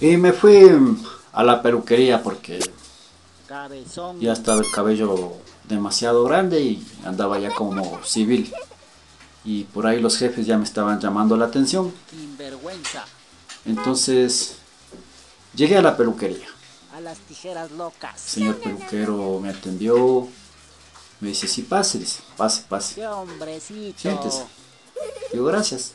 Y me fui a la peluquería porque ya estaba el cabello demasiado grande y andaba ya como civil. Y por ahí los jefes ya me estaban llamando la atención. Entonces llegué a la peluquería. A las tijeras locas. señor peluquero me atendió. Me dice, sí, pase, dice, pase, pase. Qué hombrecito. Siéntese. Digo, gracias.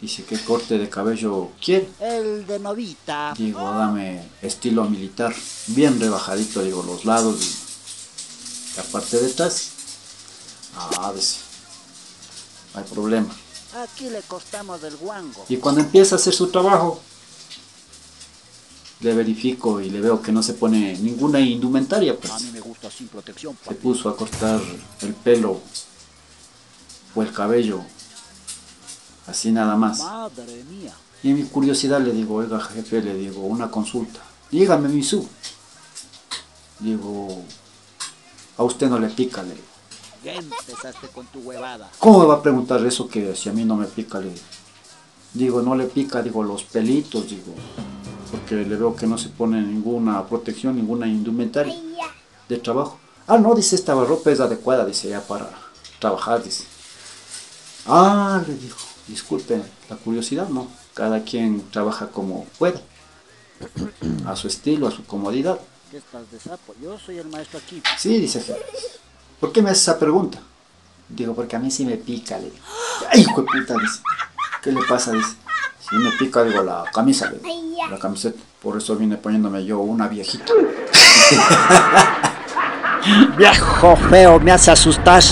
Dice, ¿qué corte de cabello quiere? El de novita. Digo, dame estilo militar. Bien rebajadito, digo, los lados y la parte de atrás. Ah, dice, no hay problema. Aquí le costamos del guango. Y cuando empieza a hacer su trabajo, le verifico y le veo que no se pone ninguna indumentaria. Pues. A mí me gusta sin protección. Se puso a cortar el pelo o el cabello, así nada más. Madre mía. Y en mi curiosidad le digo, oiga jefe, le digo, una consulta. Dígame, mi su. Digo, a usted no le pica, le digo. Ya empezaste con tu huevada. ¿Cómo me va a preguntar eso que si a mí no me pica? Le digo, digo no le pica, digo, los pelitos, digo, porque le veo que no se pone ninguna protección, ninguna indumentaria de trabajo. Ah, no, dice, esta ropa es adecuada, dice, ya para trabajar, dice. Ah, le dijo, disculpe, la curiosidad, ¿no? Cada quien trabaja como puede, a su estilo, a su comodidad. ¿Qué estás de sapo? Yo soy el maestro aquí. Sí, dice jefe. ¿Por qué me haces esa pregunta? Digo, porque a mí sí me pica, le digo. ¡Ay, hijo de puta! Dice. ¿Qué le pasa? Dice. Sí me pica, digo, la camisa, le digo. La camiseta. Por eso vine poniéndome yo una viejita. Viejo feo, me hace asustar.